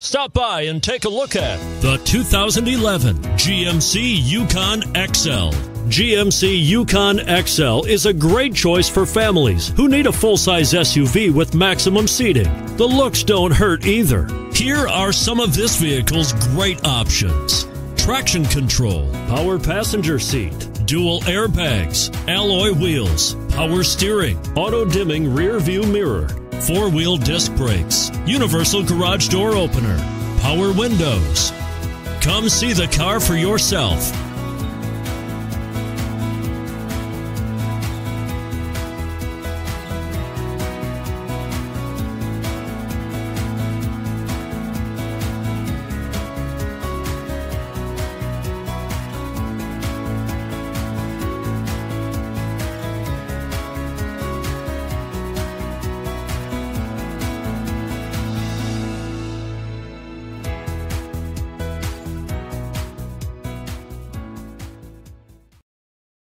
Stop by and take a look at the 2011 GMC Yukon XL. GMC Yukon XL is a great choice for families who need a full size SUV with maximum seating. The looks don't hurt either. Here are some of this vehicle's great options traction control, power passenger seat, dual airbags, alloy wheels, power steering, auto dimming rear view mirror four wheel disc brakes, universal garage door opener, power windows. Come see the car for yourself.